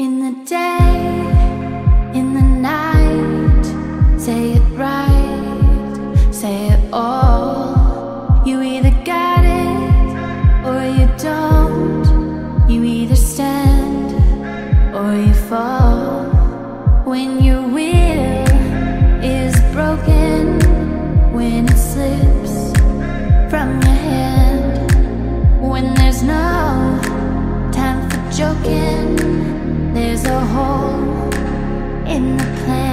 In the day, in the night, say it right, say it all. You either got it or you don't. You either stand or you fall. When your in the plan.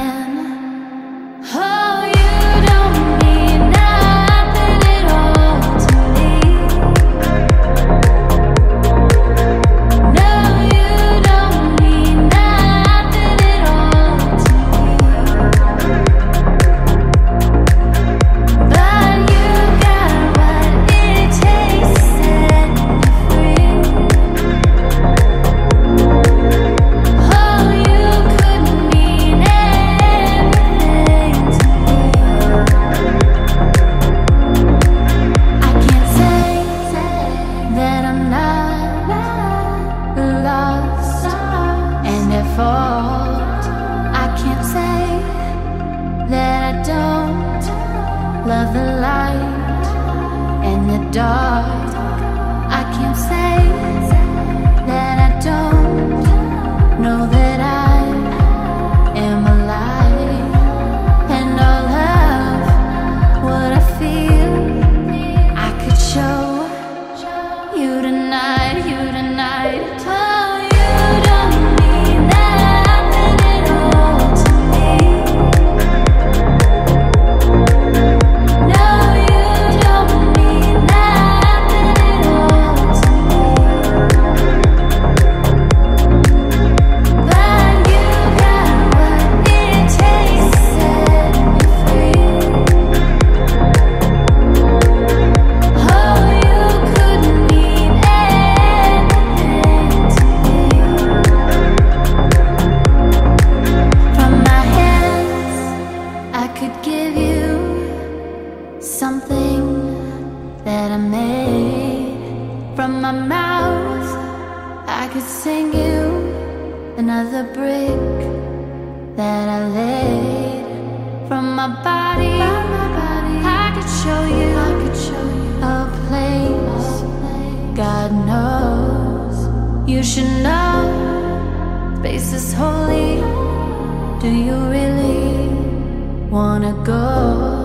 Fault. I can't say that I don't love the light and the dark. Could give you something that I made. From my mouth, I could sing you another brick that I laid. From my body, I could show you, I could show you a place. God knows you should know. Space is holy. Do you really wanna go?